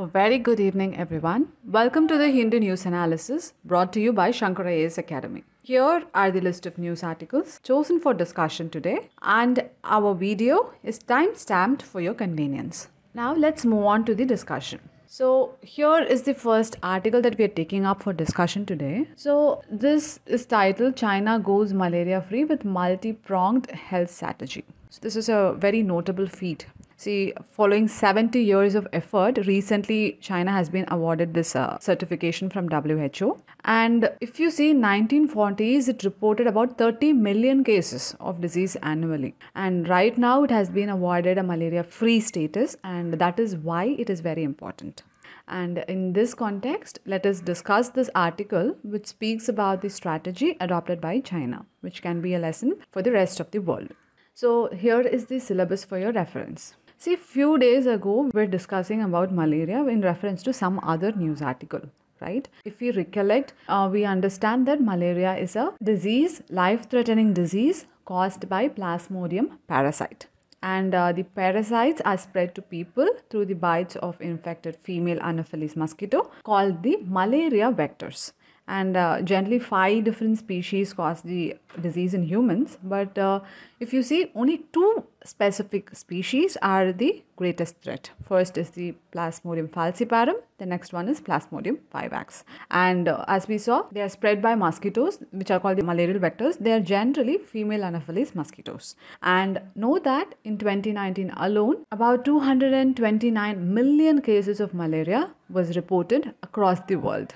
A very good evening, everyone. Welcome to the Hindu News Analysis brought to you by Shankar IAS Academy. Here are the list of news articles chosen for discussion today, and our video is time stamped for your convenience. Now, let's move on to the discussion. So, here is the first article that we are taking up for discussion today. So, this is titled China Goes Malaria Free with Multi Pronged Health Strategy. So, this is a very notable feat See, following 70 years of effort, recently China has been awarded this uh, certification from WHO. And if you see, 1940s, it reported about 30 million cases of disease annually. And right now, it has been awarded a malaria-free status, and that is why it is very important. And in this context, let us discuss this article which speaks about the strategy adopted by China, which can be a lesson for the rest of the world. So here is the syllabus for your reference. See, few days ago, we are discussing about malaria in reference to some other news article, right? If we recollect, uh, we understand that malaria is a disease, life-threatening disease caused by Plasmodium parasite. And uh, the parasites are spread to people through the bites of infected female Anopheles mosquito called the malaria vectors and uh, generally five different species cause the disease in humans. But uh, if you see only two specific species are the greatest threat. First is the plasmodium falciparum. The next one is plasmodium vivax and uh, as we saw they are spread by mosquitoes which are called the malarial vectors. They are generally female anopheles mosquitoes. And know that in 2019 alone about 229 million cases of malaria was reported across the world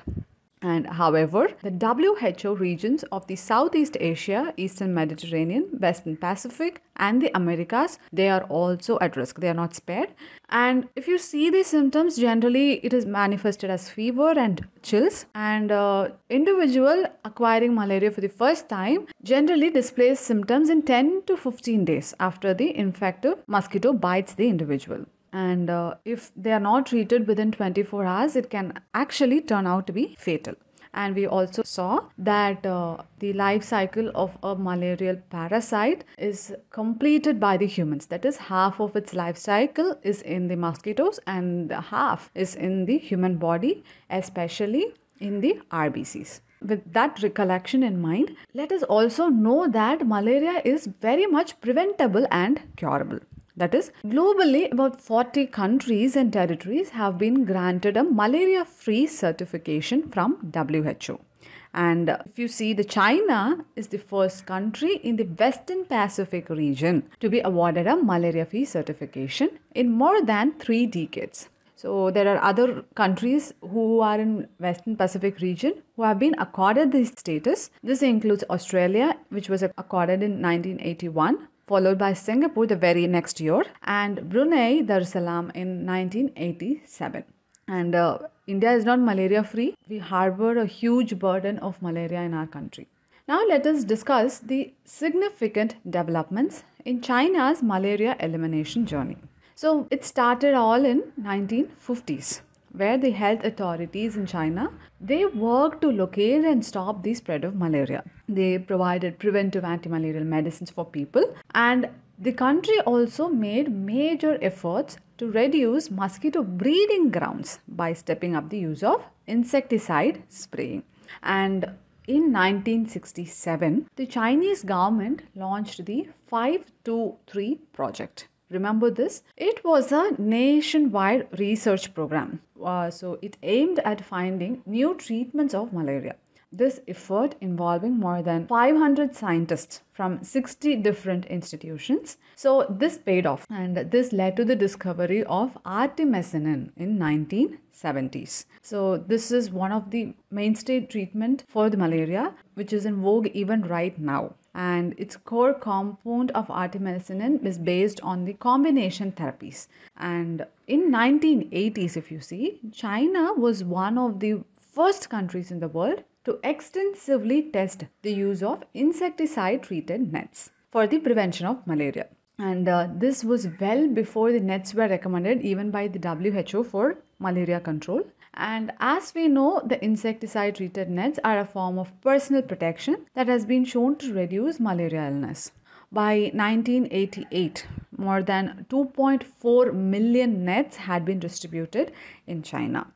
and however, the WHO regions of the Southeast Asia, Eastern Mediterranean, Western Pacific, and the Americas, they are also at risk. They are not spared. And if you see the symptoms, generally it is manifested as fever and chills. And uh, individual acquiring malaria for the first time generally displays symptoms in 10 to 15 days after the infective mosquito bites the individual and uh, if they are not treated within 24 hours it can actually turn out to be fatal. And we also saw that uh, the life cycle of a malarial parasite is completed by the humans. That is half of its life cycle is in the mosquitoes and half is in the human body especially in the rbcs with that recollection in mind let us also know that malaria is very much preventable and curable that is, globally, about 40 countries and territories have been granted a malaria free certification from WHO. And if you see, the China is the first country in the Western Pacific region to be awarded a malaria free certification in more than three decades. So there are other countries who are in Western Pacific region who have been accorded this status. This includes Australia, which was accorded in 1981, followed by Singapore the very next year, and Brunei Darussalam in 1987. And uh, India is not malaria free. We harbor a huge burden of malaria in our country. Now let us discuss the significant developments in China's malaria elimination journey. So it started all in 1950s where the health authorities in China they worked to locate and stop the spread of malaria. They provided preventive anti-malarial medicines for people and the country also made major efforts to reduce mosquito breeding grounds by stepping up the use of insecticide spraying. And in 1967, the Chinese government launched the 523 project Remember this? It was a nationwide research program. Uh, so it aimed at finding new treatments of malaria. This effort involving more than 500 scientists from 60 different institutions. So this paid off and this led to the discovery of artemisinin in 1970s. So this is one of the mainstay treatment for the malaria which is in vogue even right now and its core compound of artemisinin is based on the combination therapies. And in 1980s if you see china was one of the first countries in the world to extensively test the use of insecticide treated nets for the prevention of malaria. And uh, this was well before the nets were recommended even by the WHO for malaria control and as we know, the insecticide treated nets are a form of personal protection that has been shown to reduce malaria illness. By 1988, more than 2.4 million nets had been distributed in China.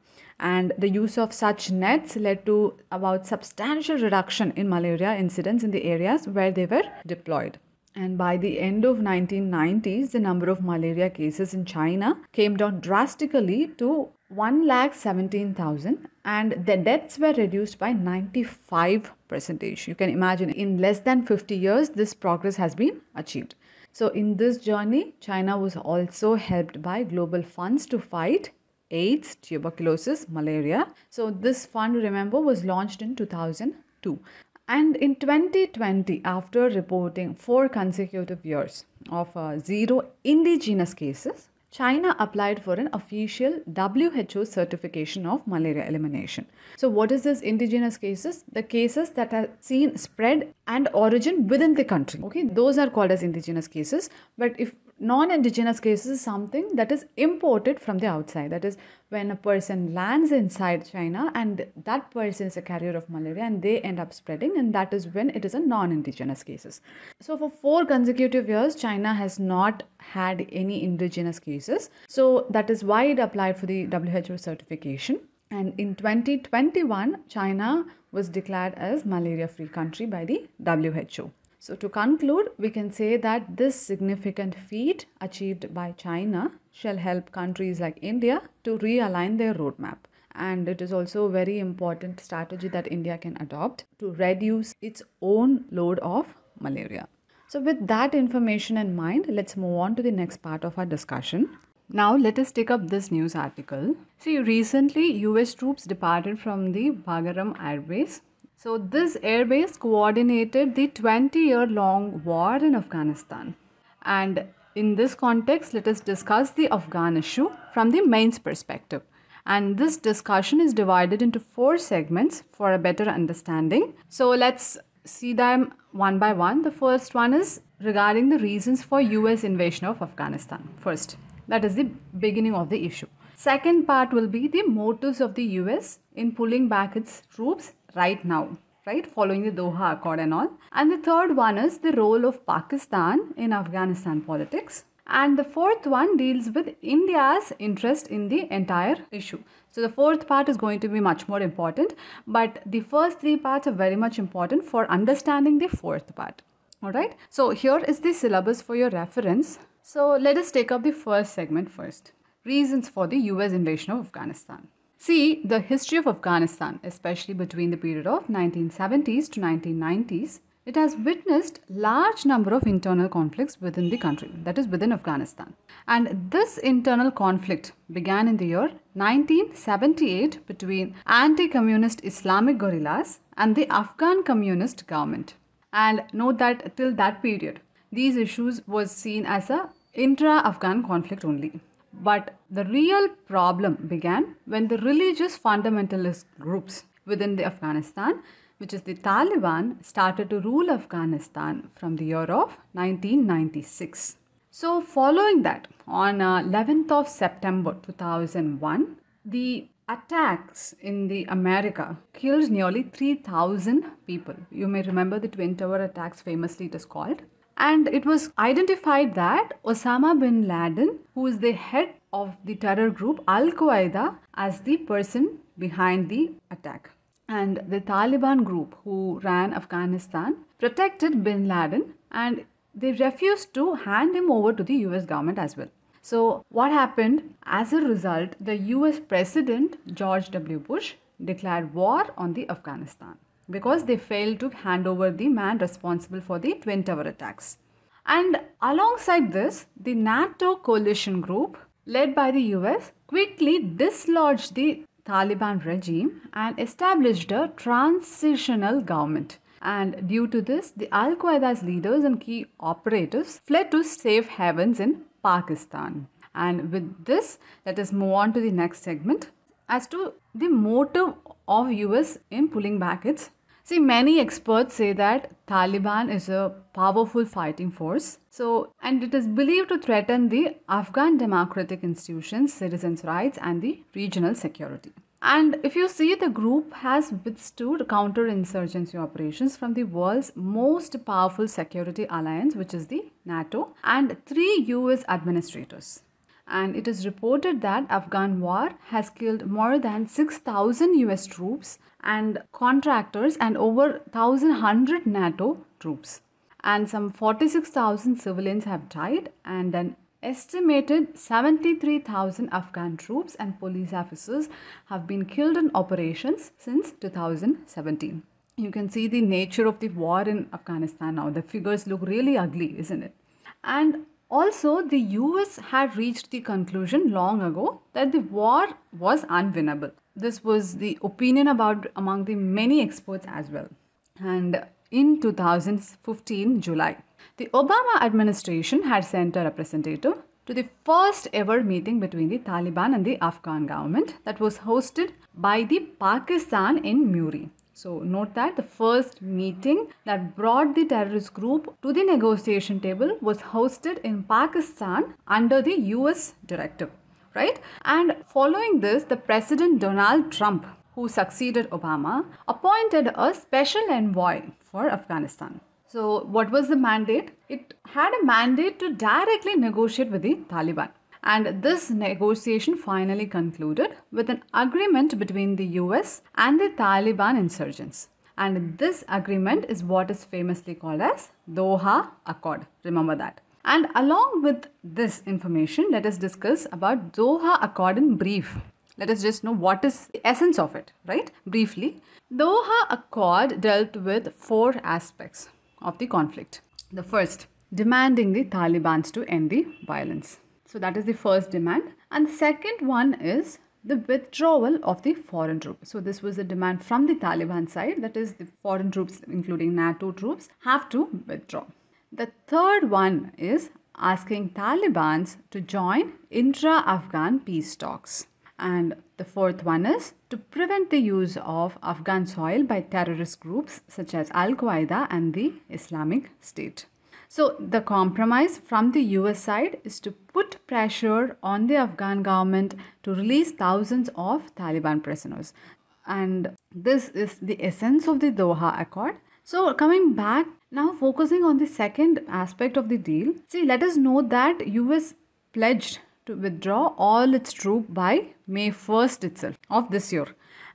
And the use of such nets led to about substantial reduction in malaria incidence in the areas where they were deployed. And by the end of 1990s, the number of malaria cases in China came down drastically to 1,17,000 and the deaths were reduced by 95 percentage. You can imagine in less than 50 years, this progress has been achieved. So in this journey, China was also helped by global funds to fight AIDS, tuberculosis, malaria. So this fund, remember, was launched in 2002. And in 2020, after reporting four consecutive years of uh, zero indigenous cases, China applied for an official WHO certification of malaria elimination. So, what is this indigenous cases? The cases that have seen spread and origin within the country. Okay, those are called as indigenous cases. But if non-indigenous cases is something that is imported from the outside. That is when a person lands inside china and that person is a carrier of malaria and they end up spreading and that is when it is a non-indigenous cases. So for four consecutive years china has not had any indigenous cases. So that is why it applied for the who certification. And in 2021 china was declared as malaria free country by the who so, to conclude, we can say that this significant feat achieved by China shall help countries like India to realign their roadmap. And it is also a very important strategy that India can adopt to reduce its own load of malaria. So, with that information in mind, let's move on to the next part of our discussion. Now, let us take up this news article. See, recently, US troops departed from the Bagram Air Base so, this airbase coordinated the 20 year long war in Afghanistan. And in this context, let us discuss the Afghan issue from the mains perspective. And this discussion is divided into four segments for a better understanding. So, let's see them one by one. The first one is regarding the reasons for US invasion of Afghanistan. First, that is the beginning of the issue. Second part will be the motives of the US in pulling back its troops right now, right, following the Doha Accord and all. And the third one is the role of Pakistan in Afghanistan politics. And the fourth one deals with India's interest in the entire issue. So the fourth part is going to be much more important, but the first three parts are very much important for understanding the fourth part. Alright, so here is the syllabus for your reference. So let us take up the first segment first. Reasons for the US invasion of Afghanistan. See, the history of Afghanistan, especially between the period of 1970s to 1990s, it has witnessed large number of internal conflicts within the country, that is within Afghanistan. And this internal conflict began in the year 1978 between anti-communist Islamic guerrillas and the Afghan communist government. And note that till that period, these issues was seen as a intra-Afghan conflict only. But the real problem began when the religious fundamentalist groups within the Afghanistan, which is the Taliban, started to rule Afghanistan from the year of 1996. So, following that, on uh, 11th of September 2001, the attacks in the America killed nearly 3000 people. You may remember the Twin Tower attacks, famously it is called. And it was identified that Osama bin Laden, who is the head of the terror group Al Qaeda, as the person behind the attack. And the Taliban group who ran Afghanistan protected bin Laden and they refused to hand him over to the US government as well. So, what happened? As a result, the US President George W. Bush declared war on the Afghanistan because they failed to hand over the man responsible for the Twin Tower attacks. And alongside this, the NATO coalition group, led by the US, quickly dislodged the Taliban regime and established a transitional government. And due to this, the Al Qaeda's leaders and key operatives fled to safe havens in Pakistan. And with this, let us move on to the next segment as to the motive of US in pulling back its See, many experts say that Taliban is a powerful fighting force. So, and it is believed to threaten the Afghan democratic institutions, citizens' rights, and the regional security. And if you see, the group has withstood counterinsurgency operations from the world's most powerful security alliance, which is the NATO, and three US administrators. And it is reported that Afghan war has killed more than 6,000 US troops and contractors and over 1,100 NATO troops. And some 46,000 civilians have died and an estimated 73,000 Afghan troops and police officers have been killed in operations since 2017. You can see the nature of the war in Afghanistan now. The figures look really ugly, isn't it? And also, the US had reached the conclusion long ago that the war was unwinnable. This was the opinion about among the many experts as well. And in 2015 July, the Obama administration had sent a representative to the first ever meeting between the Taliban and the Afghan government that was hosted by the Pakistan in Murree. So note that the first meeting that brought the terrorist group to the negotiation table was hosted in Pakistan under the US directive, right? And following this, the President Donald Trump, who succeeded Obama, appointed a special envoy for Afghanistan. So, what was the mandate? It had a mandate to directly negotiate with the Taliban. And this negotiation finally concluded with an agreement between the US and the Taliban insurgents. And this agreement is what is famously called as Doha Accord. Remember that. And along with this information, let us discuss about Doha Accord in brief. Let us just know what is the essence of it, right? Briefly, Doha Accord dealt with four aspects of the conflict. The first, demanding the Taliban's to end the violence. So that is the first demand. And the second one is the withdrawal of the foreign troops. So this was a demand from the Taliban side, that is the foreign troops, including NATO troops, have to withdraw. The third one is asking Taliban's to join intra-Afghan peace talks. And the fourth one is to prevent the use of Afghan soil by terrorist groups such as Al Qaeda and the Islamic State. So, the compromise from the US side is to put pressure on the Afghan government to release thousands of Taliban prisoners. And this is the essence of the Doha Accord. So, coming back now, focusing on the second aspect of the deal, see, let us know that US pledged to withdraw all its troops by May 1st itself of this year.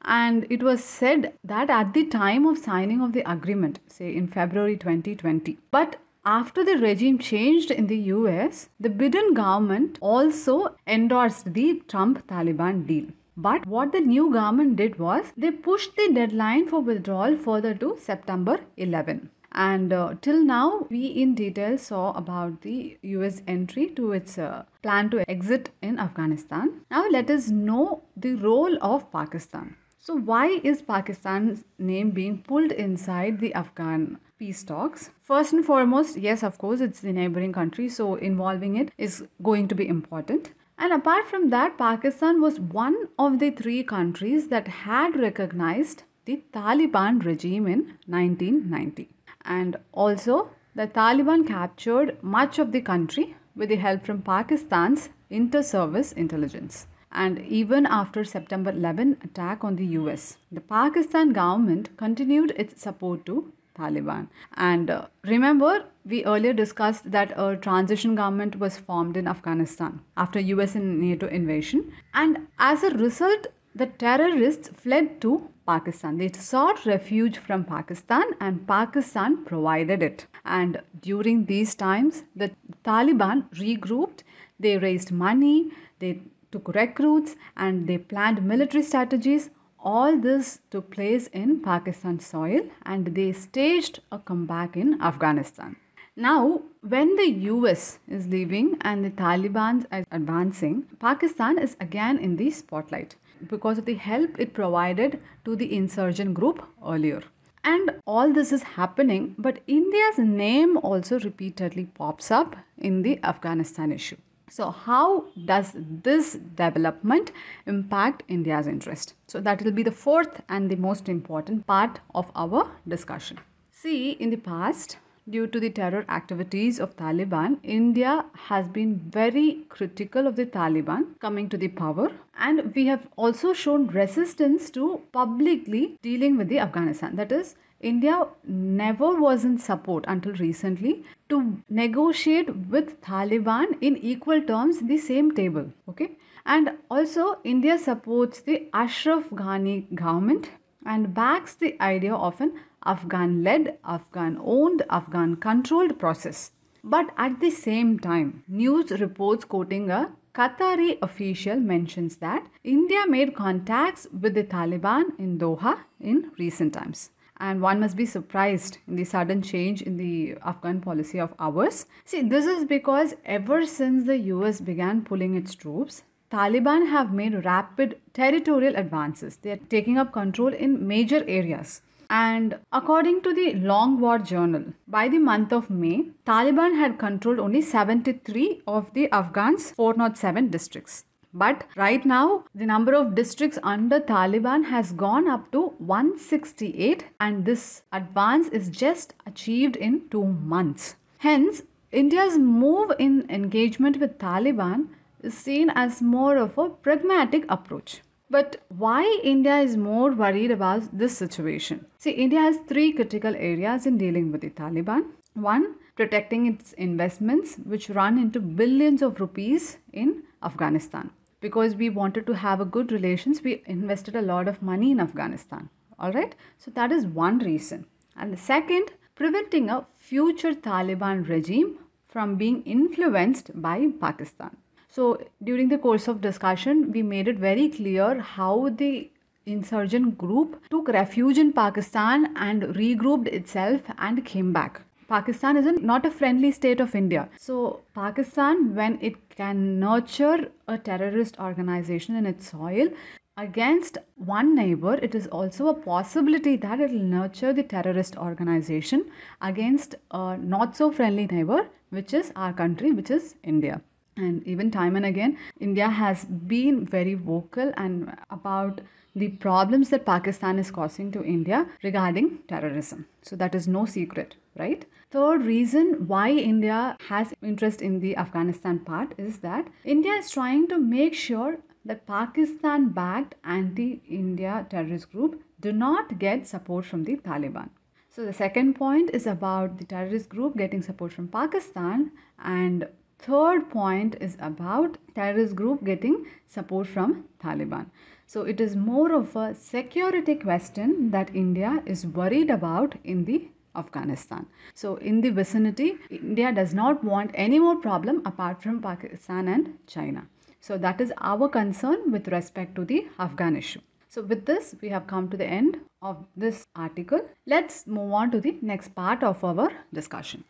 And it was said that at the time of signing of the agreement, say in February 2020, but after the regime changed in the US, the Biden government also endorsed the Trump Taliban deal. But what the new government did was they pushed the deadline for withdrawal further to September 11 and uh, till now we in detail saw about the US entry to its uh, plan to exit in Afghanistan. Now let us know the role of Pakistan. So why is Pakistan's name being pulled inside the Afghan peace talks? First and foremost, yes, of course, it's the neighboring country, so involving it is going to be important. And apart from that, Pakistan was one of the three countries that had recognized the Taliban regime in 1990 and also the Taliban captured much of the country with the help from Pakistan's inter-service intelligence. And even after September 11 attack on the US, the Pakistan government continued its support to Taliban. And uh, remember, we earlier discussed that a transition government was formed in Afghanistan after US and NATO invasion. And as a result, the terrorists fled to Pakistan. They sought refuge from Pakistan and Pakistan provided it. And during these times, the Taliban regrouped, they raised money, they took recruits, and they planned military strategies. All this took place in Pakistan soil and they staged a comeback in Afghanistan. Now, when the US is leaving and the Taliban is advancing, Pakistan is again in the spotlight because of the help it provided to the insurgent group earlier. And all this is happening, but India's name also repeatedly pops up in the Afghanistan issue. So, how does this development impact India's interest? So, that will be the fourth and the most important part of our discussion. See, in the past, due to the terror activities of Taliban, India has been very critical of the Taliban coming to the power and we have also shown resistance to publicly dealing with the Afghanistan. That is, India never was in support until recently to negotiate with Taliban in equal terms the same table. Okay, and also India supports the Ashraf Ghani government and backs the idea of an Afghan led, Afghan owned, Afghan controlled process. But at the same time, news reports quoting a Qatari official mentions that India made contacts with the Taliban in Doha in recent times and one must be surprised in the sudden change in the Afghan policy of ours. See, this is because ever since the US began pulling its troops, Taliban have made rapid territorial advances. They are taking up control in major areas. And according to the Long War Journal, by the month of May, Taliban had controlled only 73 of the Afghans' 407 districts. But right now, the number of districts under Taliban has gone up to 168, and this advance is just achieved in two months. Hence, India's move in engagement with Taliban is seen as more of a pragmatic approach. But why India is more worried about this situation? See, India has three critical areas in dealing with the Taliban. One, protecting its investments, which run into billions of rupees in Afghanistan because we wanted to have a good relations we invested a lot of money in afghanistan. All right? So that is one reason. And the second preventing a future taliban regime from being influenced by pakistan. So during the course of discussion we made it very clear how the insurgent group took refuge in pakistan and regrouped itself and came back Pakistan is not a friendly state of India. So, Pakistan, when it can nurture a terrorist organization in its soil against one neighbor, it is also a possibility that it will nurture the terrorist organization against a not so friendly neighbor, which is our country, which is India. And even time and again, India has been very vocal and about the problems that Pakistan is causing to India regarding terrorism. So that is no secret, right? Third reason why India has interest in the Afghanistan part is that India is trying to make sure that Pakistan backed anti India terrorist group do not get support from the Taliban. So the second point is about the terrorist group getting support from Pakistan and third point is about terrorist group getting support from Taliban. So it is more of a security question that India is worried about in the Afghanistan. So in the vicinity, India does not want any more problem apart from Pakistan and China. So that is our concern with respect to the Afghan issue. So with this, we have come to the end of this article. Let's move on to the next part of our discussion.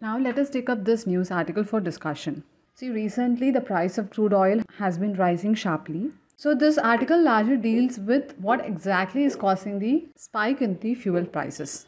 Now let us take up this news article for discussion. See, recently the price of crude oil has been rising sharply so this article largely deals with what exactly is causing the spike in the fuel prices.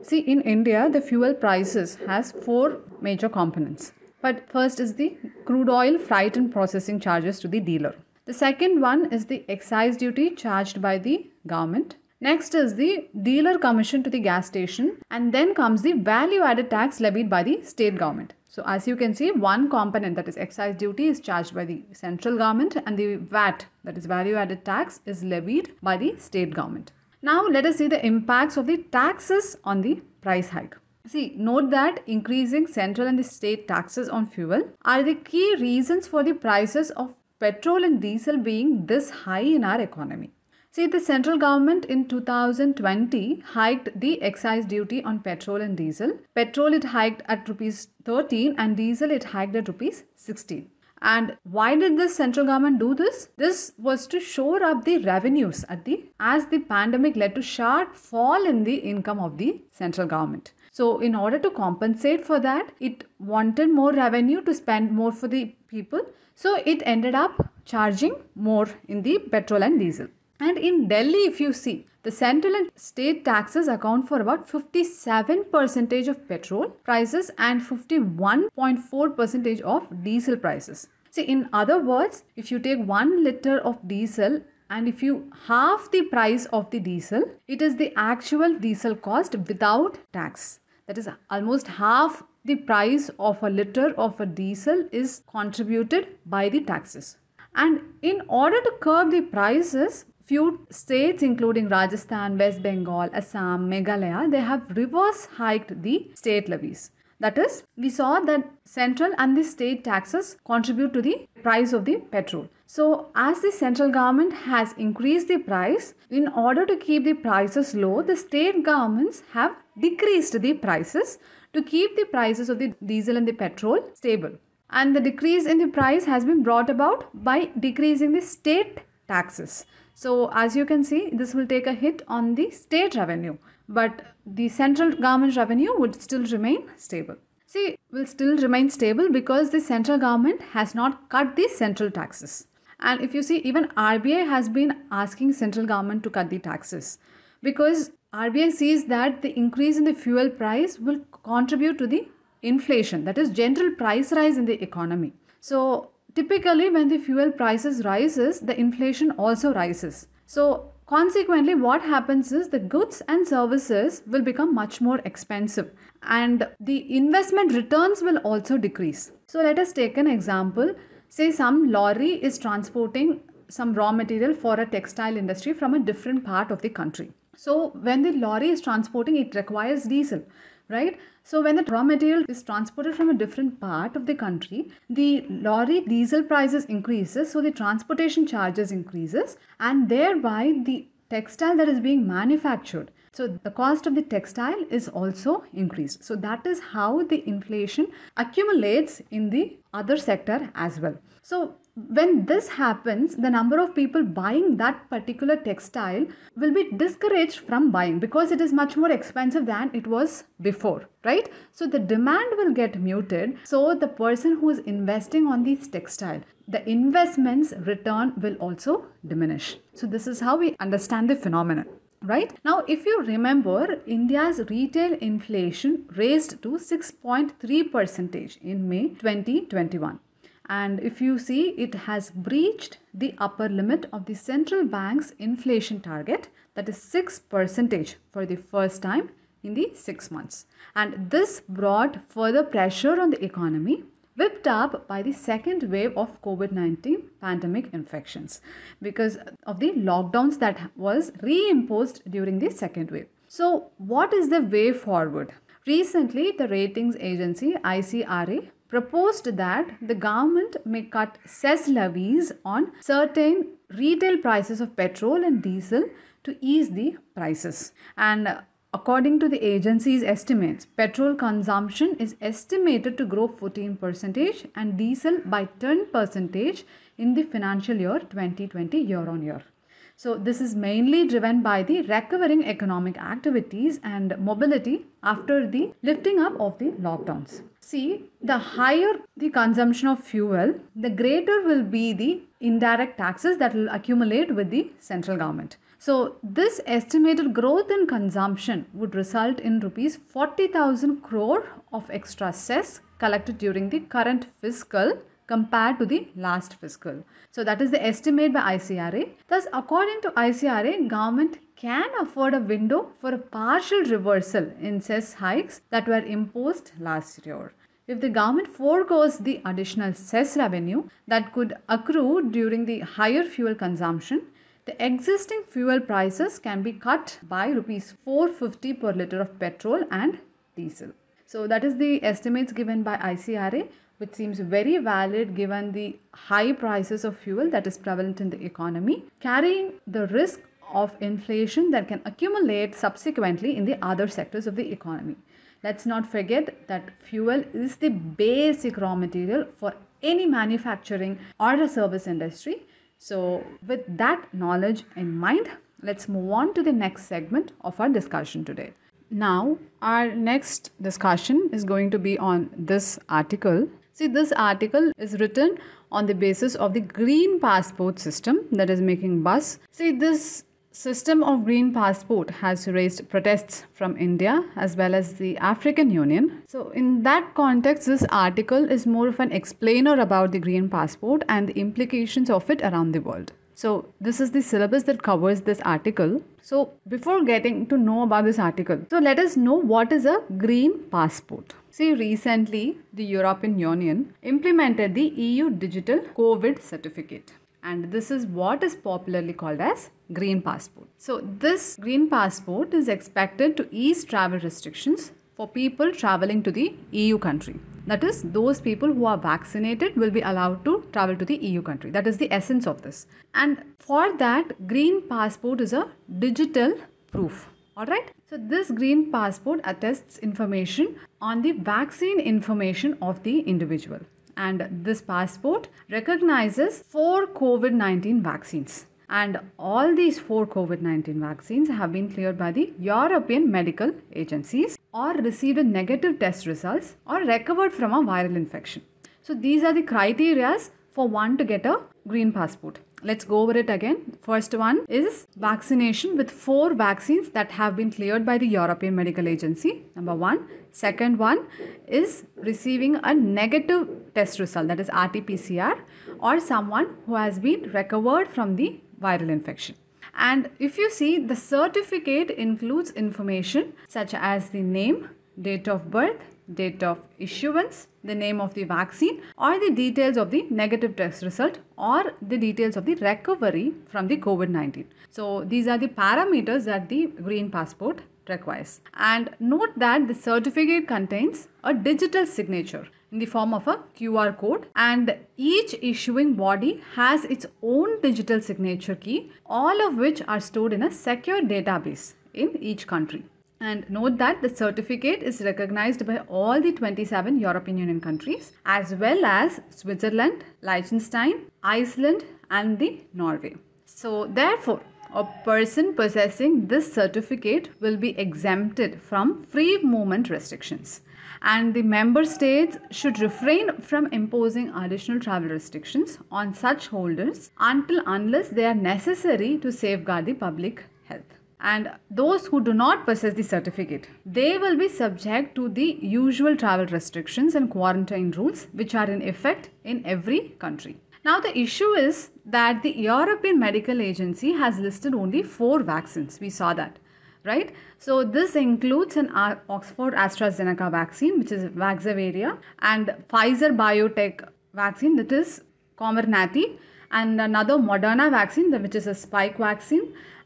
See in India the fuel prices has four major components. But first is the crude oil freight and processing charges to the dealer. The second one is the excise duty charged by the government. Next is the dealer commission to the gas station and then comes the value added tax levied by the state government. So as you can see, one component that is excise duty is charged by the central government and the VAT that is value added tax is levied by the state government. Now let us see the impacts of the taxes on the price hike. See, note that increasing central and the state taxes on fuel are the key reasons for the prices of petrol and diesel being this high in our economy. See, the central government in 2020 hiked the excise duty on petrol and diesel. Petrol it hiked at rupees 13 and diesel it hiked at rupees 16. And why did the central government do this? This was to shore up the revenues at the as the pandemic led to sharp fall in the income of the central government. So in order to compensate for that, it wanted more revenue to spend more for the people. So it ended up charging more in the petrol and diesel. And in Delhi, if you see, the central and state taxes account for about 57 percentage of petrol prices and 51.4 percentage of diesel prices. See, in other words, if you take 1 liter of diesel and if you half the price of the diesel, it is the actual diesel cost without tax. That is almost half the price of a liter of a diesel is contributed by the taxes. And in order to curb the prices, few states including Rajasthan, West Bengal, Assam, Meghalaya, they have reverse hiked the state levies. That is, we saw that central and the state taxes contribute to the price of the petrol. So, as the central government has increased the price, in order to keep the prices low, the state governments have decreased the prices to keep the prices of the diesel and the petrol stable. And the decrease in the price has been brought about by decreasing the state taxes. So, as you can see, this will take a hit on the state revenue but the central government revenue would still remain stable. See, will still remain stable because the central government has not cut the central taxes. And if you see, even RBI has been asking central government to cut the taxes because RBI sees that the increase in the fuel price will contribute to the inflation, that is, general price rise in the economy. So, typically, when the fuel prices rises, the inflation also rises. So, Consequently, what happens is the goods and services will become much more expensive and the investment returns will also decrease. So, let us take an example. Say some lorry is transporting some raw material for a textile industry from a different part of the country. So, when the lorry is transporting, it requires diesel right? So when the raw material is transported from a different part of the country the lorry diesel prices increases so the transportation charges increases and thereby the textile that is being manufactured. So the cost of the textile is also increased. So that is how the inflation accumulates in the other sector as well. So when this happens, the number of people buying that particular textile will be discouraged from buying because it is much more expensive than it was before, right? So the demand will get muted. So the person who is investing on these textile, the investment's return will also diminish. So this is how we understand the phenomenon right now if you remember india's retail inflation raised to 6.3 percentage in may 2021 and if you see it has breached the upper limit of the central bank's inflation target that is 6 percentage for the first time in the 6 months. And this brought further pressure on the economy whipped up by the second wave of covid-19 pandemic infections because of the lockdowns that was reimposed during the second wave. So what is the way forward? Recently the ratings agency icra proposed that the government may cut cess levies on certain retail prices of petrol and diesel to ease the prices. And according to the agency's estimates, petrol consumption is estimated to grow 14% and diesel by 10% in the financial year 2020 year on year. So this is mainly driven by the recovering economic activities and mobility after the lifting up of the lockdowns. See, the higher the consumption of fuel, the greater will be the indirect taxes that will accumulate with the central government. So this estimated growth in consumption would result in rupees 40,000 crore of extra cess collected during the current fiscal compared to the last fiscal. So that is the estimate by ICRA. Thus, according to ICRA, government can afford a window for a partial reversal in cess hikes that were imposed last year. If the government foregoes the additional cess revenue that could accrue during the higher fuel consumption, the existing fuel prices can be cut by rupees 450 per liter of petrol and diesel. So that is the estimates given by ICRA which seems very valid given the high prices of fuel that is prevalent in the economy, carrying the risk of inflation that can accumulate subsequently in the other sectors of the economy. Let's not forget that fuel is the basic raw material for any manufacturing or a service industry. So, with that knowledge in mind, let's move on to the next segment of our discussion today. Now, our next discussion is going to be on this article See, this article is written on the basis of the green passport system that is making bus. See, this system of green passport has raised protests from India as well as the African Union. So, in that context, this article is more of an explainer about the green passport and the implications of it around the world. So, this is the syllabus that covers this article. So, before getting to know about this article, so let us know what is a green passport. See, recently the European Union implemented the EU Digital COVID Certificate and this is what is popularly called as green passport. So this green passport is expected to ease travel restrictions for people traveling to the EU country. That is, those people who are vaccinated will be allowed to travel to the EU country. That is the essence of this. And for that, green passport is a digital proof. Alright, so this green passport attests information on the vaccine information of the individual and this passport recognizes four COVID 19 vaccines. And all these four COVID 19 vaccines have been cleared by the European medical agencies or received negative test results or recovered from a viral infection. So, these are the criterias for one to get a green passport. Let's go over it again. First one is vaccination with four vaccines that have been cleared by the European Medical Agency. Number one. Second one is receiving a negative test result that is RT-PCR or someone who has been recovered from the viral infection. And if you see the certificate includes information such as the name, date of birth, date of issuance, the name of the vaccine or the details of the negative test result or the details of the recovery from the COVID-19. So these are the parameters that the green passport requires. And note that the certificate contains a digital signature in the form of a QR code and each issuing body has its own digital signature key all of which are stored in a secure database in each country. And note that the certificate is recognized by all the 27 European Union countries as well as Switzerland, Liechtenstein, Iceland and the Norway. So therefore, a person possessing this certificate will be exempted from free movement restrictions and the member states should refrain from imposing additional travel restrictions on such holders until unless they are necessary to safeguard the public health and those who do not possess the certificate they will be subject to the usual travel restrictions and quarantine rules which are in effect in every country. Now the issue is that the European Medical Agency has listed only four vaccines. We saw that right? So this includes an uh, Oxford AstraZeneca vaccine which is Vaxzevria and Pfizer BioNTech vaccine that is Comirnaty and another Moderna vaccine which is a Spikevax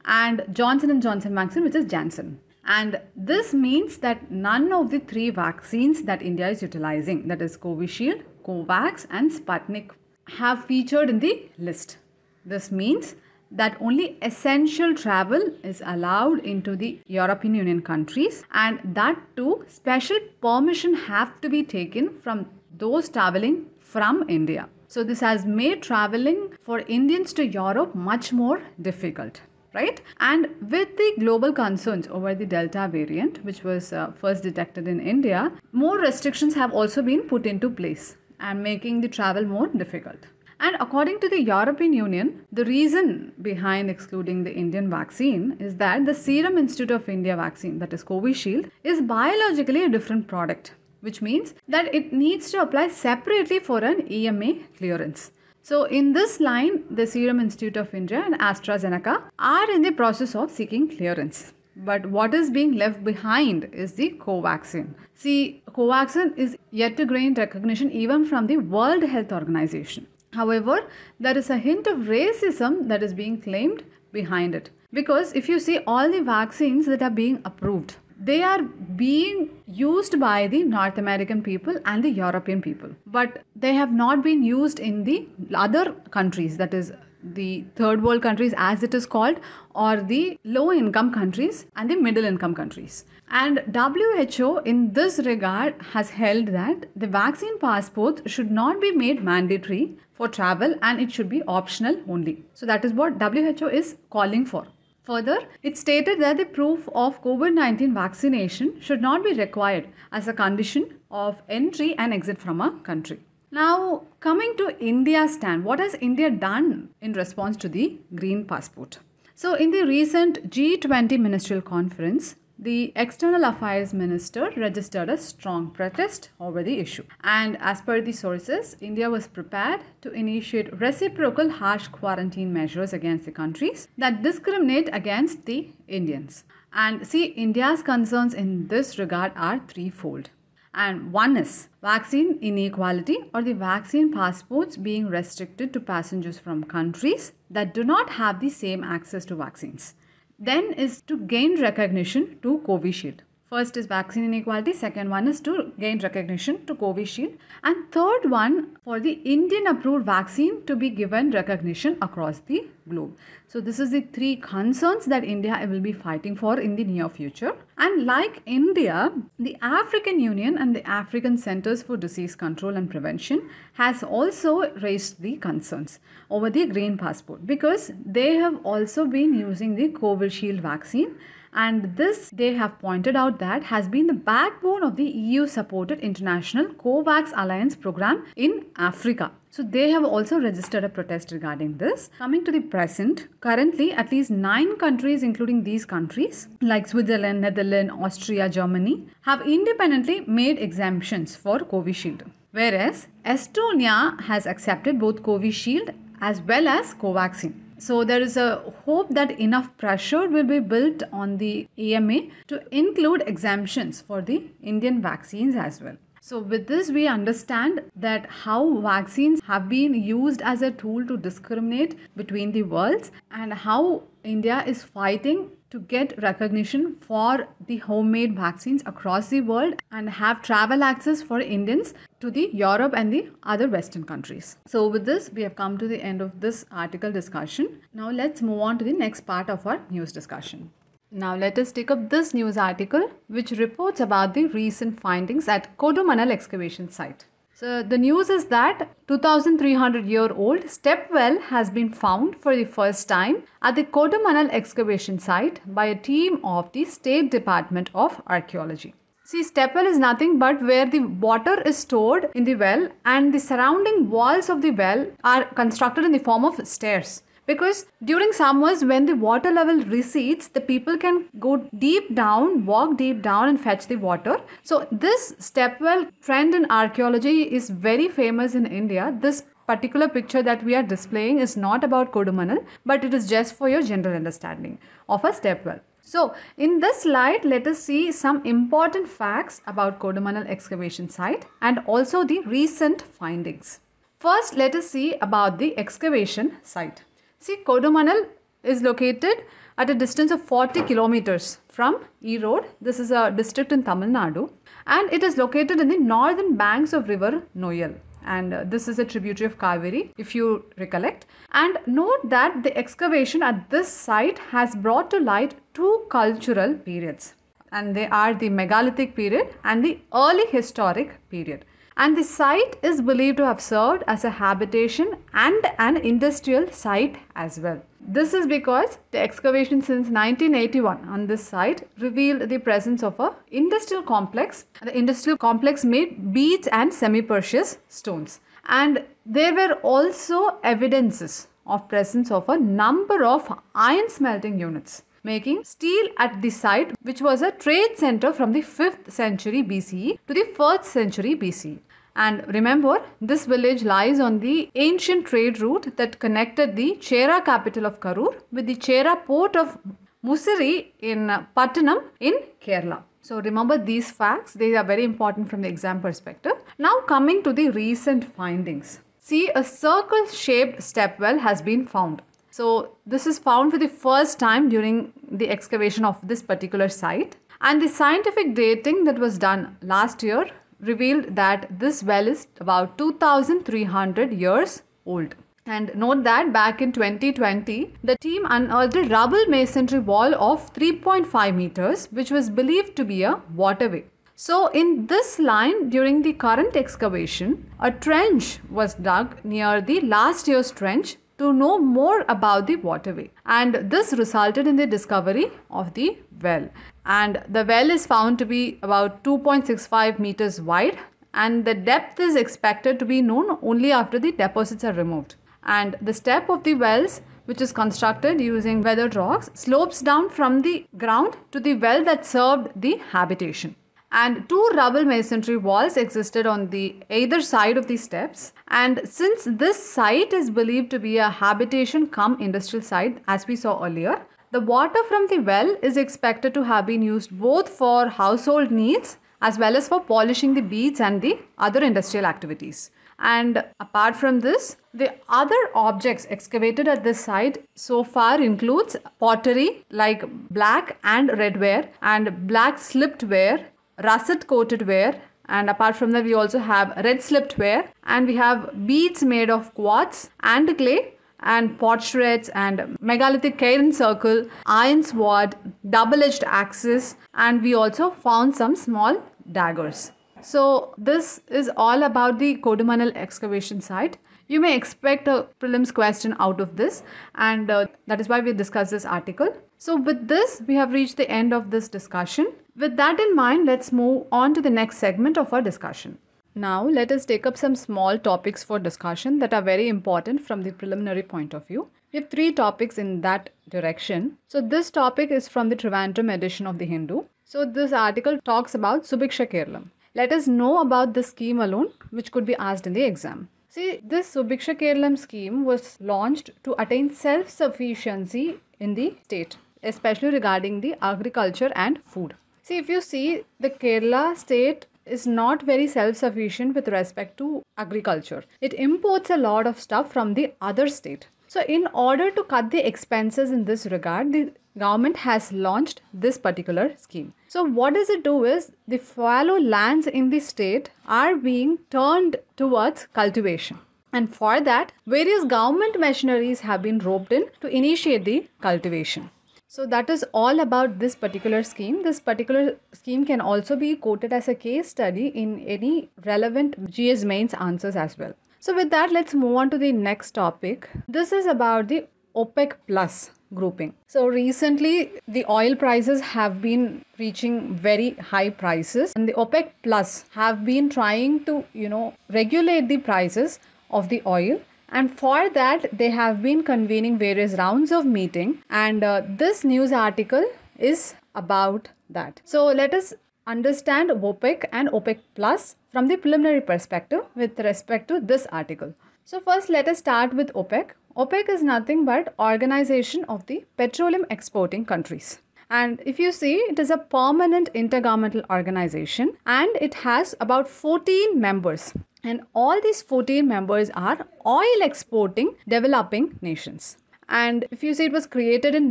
and Johnson & Johnson vaccine which is Janssen. And this means that none of the three vaccines that India is utilizing that is Covishield, Covax and Sputnik have featured in the list. This means that only essential travel is allowed into the European Union countries and that too special permission have to be taken from those traveling from India. So this has made traveling for Indians to Europe much more difficult right? And with the global concerns over the Delta variant, which was uh, first detected in India, more restrictions have also been put into place and making the travel more difficult. And according to the European Union, the reason behind excluding the Indian vaccine is that the Serum Institute of India vaccine, that is Covishield, is biologically a different product, which means that it needs to apply separately for an EMA clearance. So in this line, the Serum Institute of India and AstraZeneca are in the process of seeking clearance. But what is being left behind is the Covaxin. See, Covaxin is yet to gain recognition even from the World Health Organization. However, there is a hint of racism that is being claimed behind it. Because if you see all the vaccines that are being approved, they are being used by the North American people and the European people, but they have not been used in the other countries, that is, the third world countries as it is called, or the low income countries and the middle income countries. And WHO in this regard has held that the vaccine passport should not be made mandatory for travel and it should be optional only. So that is what WHO is calling for. Further, it stated that the proof of COVID-19 vaccination should not be required as a condition of entry and exit from a country. Now, coming to India's stand, what has India done in response to the green passport? So, in the recent G20 ministerial conference, the External Affairs Minister registered a strong protest over the issue. And as per the sources, India was prepared to initiate reciprocal harsh quarantine measures against the countries that discriminate against the Indians. And see, India's concerns in this regard are threefold. And one is vaccine inequality or the vaccine passports being restricted to passengers from countries that do not have the same access to vaccines. Then is to gain recognition to Covishield. First is vaccine inequality, second one is to gain recognition to Covishield, and third one for the Indian approved vaccine to be given recognition across the globe. So this is the three concerns that India will be fighting for in the near future. And like India, the African Union and the African Centers for Disease Control and Prevention has also raised the concerns over the green passport because they have also been using the Covishield vaccine and this they have pointed out that has been the backbone of the EU supported international COVAX alliance program in Africa. So they have also registered a protest regarding this. Coming to the present, currently at least nine countries including these countries like Switzerland, Netherlands, Austria, Germany have independently made exemptions for Covishield. Whereas Estonia has accepted both Covishield as well as Covaxin. So there is a hope that enough pressure will be built on the EMA to include exemptions for the Indian vaccines as well. So with this we understand that how vaccines have been used as a tool to discriminate between the worlds and how India is fighting to get recognition for the homemade vaccines across the world and have travel access for Indians to the Europe and the other western countries. So with this we have come to the end of this article discussion. Now let's move on to the next part of our news discussion. Now let us take up this news article which reports about the recent findings at Kodumanal excavation site. So the news is that 2300 year old step well has been found for the first time at the Kodumanal excavation site by a team of the State Department of Archaeology. See, step well is nothing but where the water is stored in the well and the surrounding walls of the well are constructed in the form of stairs because during summers when the water level recedes the people can go deep down walk deep down and fetch the water. So this stepwell trend in archaeology is very famous in india. This particular picture that we are displaying is not about kodumanal but it is just for your general understanding of a stepwell. So in this slide let us see some important facts about kodumanal excavation site and also the recent findings. First let us see about the excavation site See, Kodumanal is located at a distance of 40 kilometers from Erode. This is a district in Tamil Nadu. And it is located in the northern banks of river Noyal. And uh, this is a tributary of Kaveri if you recollect. And note that the excavation at this site has brought to light two cultural periods. And they are the megalithic period and the early historic period and the site is believed to have served as a habitation and an industrial site as well. This is because the excavation since 1981 on this site revealed the presence of a industrial complex. The industrial complex made beads and semi-precious stones. And there were also evidences of presence of a number of iron smelting units making steel at the site which was a trade center from the 5th century BCE to the 1st century BCE. And remember, this village lies on the ancient trade route that connected the Chera capital of Karur with the Chera port of Muziris in Pattanam in Kerala. So remember these facts, they are very important from the exam perspective. Now coming to the recent findings. See a circle shaped stepwell has been found. So this is found for the first time during the excavation of this particular site and the scientific dating that was done last year revealed that this well is about 2300 years old. And note that back in 2020, the team unearthed a rubble masonry wall of 3.5 meters, which was believed to be a waterway. So, in this line, during the current excavation, a trench was dug near the last year's trench to know more about the waterway. And this resulted in the discovery of the well and the well is found to be about 2.65 meters wide and the depth is expected to be known only after the deposits are removed and the step of the wells which is constructed using weathered rocks, slopes down from the ground to the well that served the habitation. And two rubble masonry walls existed on the either side of the steps. And since this site is believed to be a habitation come industrial site, as we saw earlier, the water from the well is expected to have been used both for household needs as well as for polishing the beads and the other industrial activities. And apart from this, the other objects excavated at this site so far includes pottery like black and red ware and black slipped ware, russet coated ware and apart from that we also have red slipped ware and we have beads made of quartz and clay and shreds and megalithic cairn circle, iron sword, double-edged axes and we also found some small daggers. So this is all about the Kodumanal excavation site. You may expect a prelims question out of this and uh, that is why we discussed this article. So with this, we have reached the end of this discussion. With that in mind, let's move on to the next segment of our discussion. Now, let us take up some small topics for discussion that are very important from the preliminary point of view. We have three topics in that direction. So, this topic is from the Trivandrum edition of the Hindu. So, this article talks about Subhiksha Kerala. Let us know about this scheme alone, which could be asked in the exam. See, this Subhiksha Kerala scheme was launched to attain self sufficiency in the state, especially regarding the agriculture and food. See, if you see, the Kerala state is not very self sufficient with respect to agriculture. It imports a lot of stuff from the other state. So, in order to cut the expenses in this regard, the government has launched this particular scheme. So, what does it do is the fallow lands in the state are being turned towards cultivation. And for that, various government machineries have been roped in to initiate the cultivation. So that is all about this particular scheme. This particular scheme can also be quoted as a case study in any relevant GS mains answers as well. So with that, let's move on to the next topic. This is about the OPEC plus grouping. So recently the oil prices have been reaching very high prices and the OPEC plus have been trying to, you know, regulate the prices of the oil and for that they have been convening various rounds of meeting. And uh, this news article is about that. So let us understand opec and opec plus from the preliminary perspective with respect to this article. So first let us start with opec. Opec is nothing but organization of the petroleum exporting countries. And if you see it is a permanent intergovernmental organization and it has about 14 members and all these 14 members are oil exporting developing nations and if you see it was created in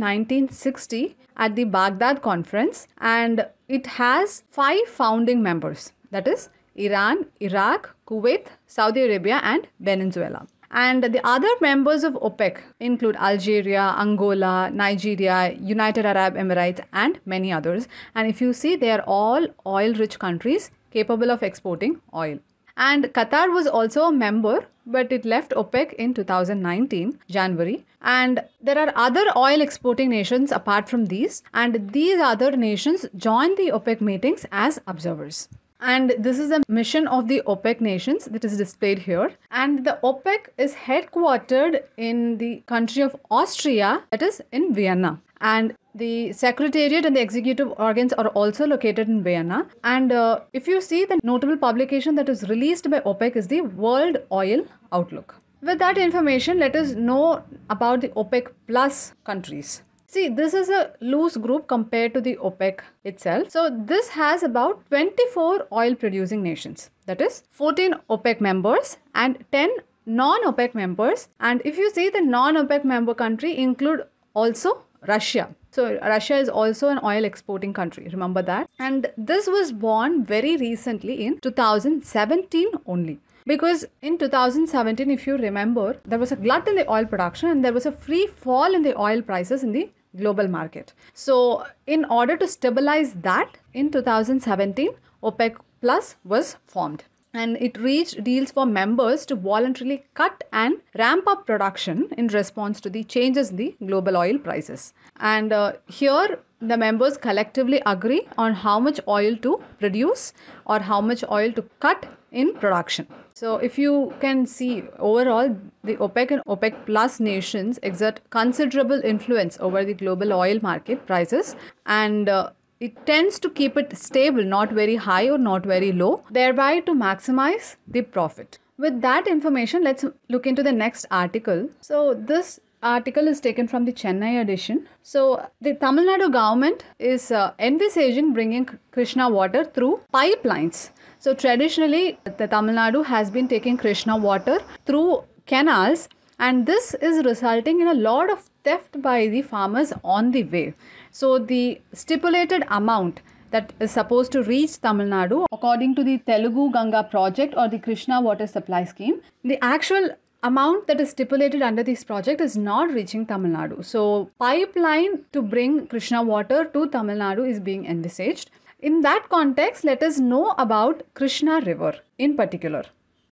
1960 at the baghdad conference and it has five founding members that is iran iraq kuwait saudi arabia and venezuela and the other members of OPEC include Algeria, Angola, Nigeria, United Arab Emirates, and many others. And if you see, they are all oil rich countries capable of exporting oil. And Qatar was also a member, but it left OPEC in 2019, January. And there are other oil exporting nations apart from these, and these other nations join the OPEC meetings as observers. And this is a mission of the OPEC nations that is displayed here. And the OPEC is headquartered in the country of Austria, that is in Vienna. And the secretariat and the executive organs are also located in Vienna. And uh, if you see the notable publication that is released by OPEC is the World Oil Outlook. With that information, let us know about the OPEC plus countries. See, this is a loose group compared to the OPEC itself. So, this has about 24 oil producing nations. That is 14 OPEC members and 10 non OPEC members. And if you see the non OPEC member country include also Russia. So, Russia is also an oil exporting country. Remember that. And this was born very recently in 2017 only because in 2017 if you remember there was a glut in the oil production and there was a free fall in the oil prices in the global market. So, in order to stabilize that, in 2017, OPEC Plus was formed and it reached deals for members to voluntarily cut and ramp up production in response to the changes in the global oil prices. And uh, here, the members collectively agree on how much oil to produce or how much oil to cut in production. So, if you can see overall, the OPEC and OPEC plus nations exert considerable influence over the global oil market prices and uh, it tends to keep it stable, not very high or not very low, thereby to maximize the profit. With that information, let's look into the next article. So, this article is taken from the Chennai edition. So, the Tamil Nadu government is uh, envisaging bringing Krishna water through pipelines. So, traditionally, the Tamil Nadu has been taking Krishna water through canals, and this is resulting in a lot of theft by the farmers on the way. So, the stipulated amount that is supposed to reach Tamil Nadu according to the Telugu Ganga project or the Krishna water supply scheme, the actual amount that is stipulated under this project is not reaching Tamil Nadu. So, pipeline to bring Krishna water to Tamil Nadu is being envisaged. In that context, let us know about Krishna River in particular.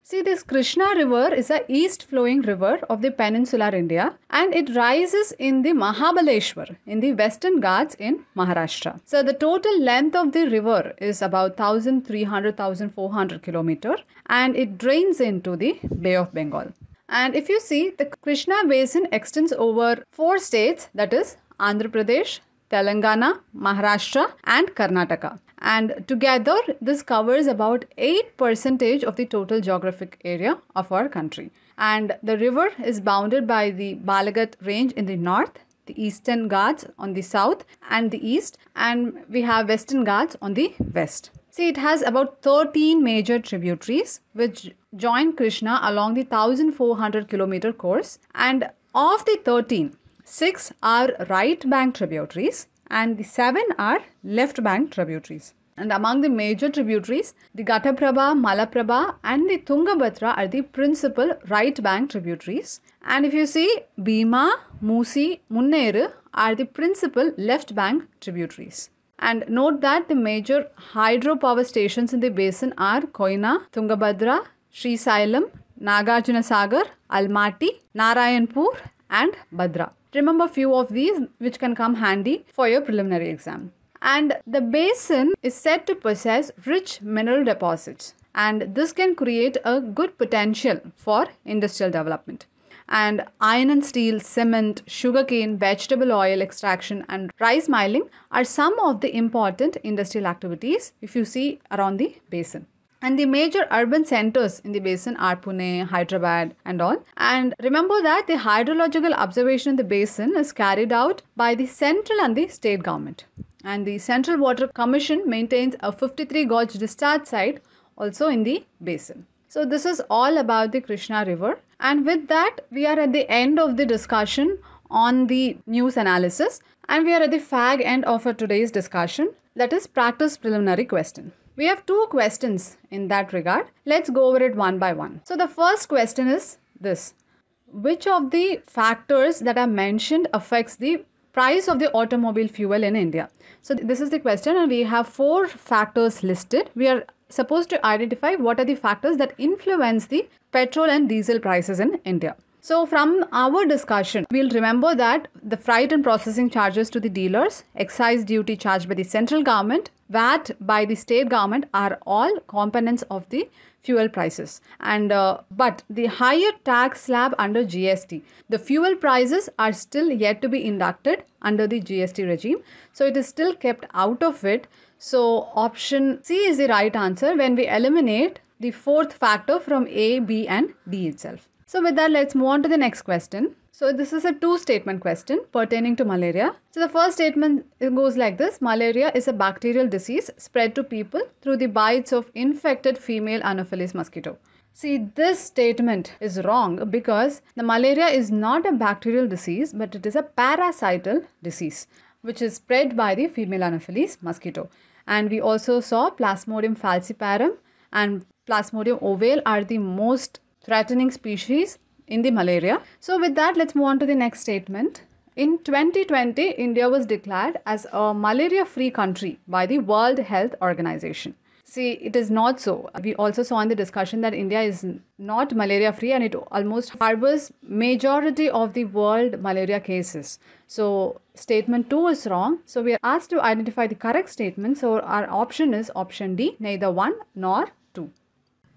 See, this Krishna River is a east flowing river of the peninsular India and it rises in the Mahabaleshwar in the western Ghats in Maharashtra. So, the total length of the river is about 1300 1400 kilometer and it drains into the Bay of Bengal. And if you see, the Krishna basin extends over four states that is Andhra Pradesh, Telangana, Maharashtra, and Karnataka. And together, this covers about 8% of the total geographic area of our country. And the river is bounded by the Balaghat range in the north, the eastern Ghats on the south and the east, and we have western Ghats on the west. See, it has about 13 major tributaries which join Krishna along the 1400 kilometer course. And of the 13, 6 are right bank tributaries and the 7 are left bank tributaries. And among the major tributaries, the Ghataprabha, Malaprabha, and the Tungabhadra are the principal right bank tributaries. And if you see, Bhima, Musi, Munneru are the principal left bank tributaries. And note that the major hydropower stations in the basin are Koyna, Tungabhadra, Sri Sailam, Nagarjuna Sagar, Almatti, Narayanpur, and Bhadra. Remember few of these which can come handy for your preliminary exam. And the basin is said to possess rich mineral deposits, and this can create a good potential for industrial development and iron and steel, cement, sugarcane, vegetable oil extraction, and rice milling are some of the important industrial activities if you see around the basin. And the major urban centers in the basin are Pune, Hyderabad, and all. And remember that the hydrological observation in the basin is carried out by the central and the state government. And the Central Water Commission maintains a 53 gauge discharge site also in the basin. So, this is all about the Krishna River. And with that, we are at the end of the discussion on the news analysis. And we are at the fag end of our today's discussion that is practice preliminary question. We have two questions in that regard. Let's go over it one by one. So, the first question is this Which of the factors that are mentioned affects the price of the automobile fuel in India? So, this is the question, and we have four factors listed. We are supposed to identify what are the factors that influence the petrol and diesel prices in India. So, from our discussion, we'll remember that the freight and processing charges to the dealers, excise duty charged by the central government, VAT by the state government are all components of the fuel prices. And uh, but the higher tax slab under GST, the fuel prices are still yet to be inducted under the GST regime. So, it is still kept out of it. So, option C is the right answer when we eliminate the fourth factor from A, B, and D itself. So with that, let's move on to the next question. So this is a two statement question pertaining to malaria. So the first statement goes like this. Malaria is a bacterial disease spread to people through the bites of infected female Anopheles mosquito. See, this statement is wrong because the malaria is not a bacterial disease, but it is a parasital disease which is spread by the female Anopheles mosquito. And we also saw Plasmodium falciparum and Plasmodium ovale are the most threatening species in the malaria. So with that, let's move on to the next statement. In 2020, India was declared as a malaria-free country by the World Health Organization. See, it is not so. We also saw in the discussion that India is not malaria free and it almost harbors majority of the world malaria cases. So, statement 2 is wrong. So, we are asked to identify the correct statement. So, our option is option D, neither 1 nor 2.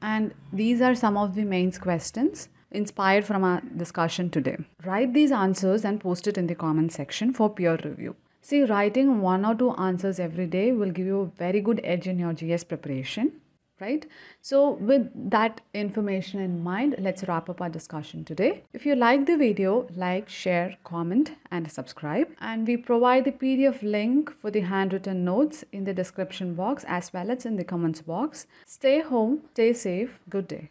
And these are some of the main questions inspired from our discussion today. Write these answers and post it in the comment section for peer review. See, writing one or two answers every day will give you a very good edge in your GS preparation right? So with that information in mind, let's wrap up our discussion today. If you like the video, like, share, comment and subscribe. And we provide the PDF link for the handwritten notes in the description box as well as in the comments box. Stay home, stay safe, good day.